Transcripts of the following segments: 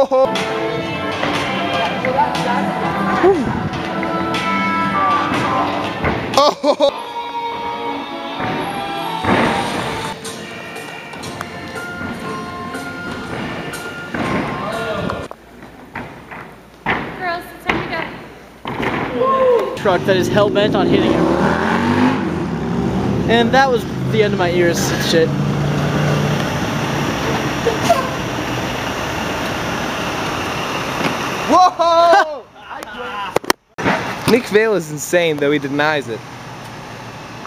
Oh truck that is hell bent on hitting him. And that was the end of my ears. Shit. Nick Vail is insane, though he denies it.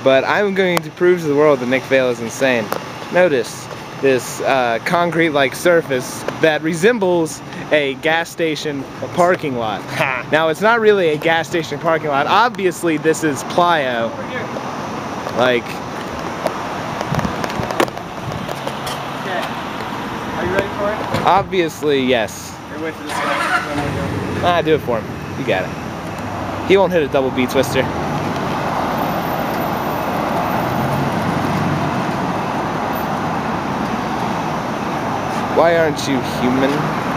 But I'm going to prove to the world that Nick Vail is insane. Notice this uh, concrete-like surface that resembles a gas station parking lot. now, it's not really a gas station parking lot. Obviously, this is plyo. Like, Okay. Are you ready for it? obviously, yes. Or wait for this guy. Ah, do it for him. You got it. He won't hit a double B twister. Why aren't you human?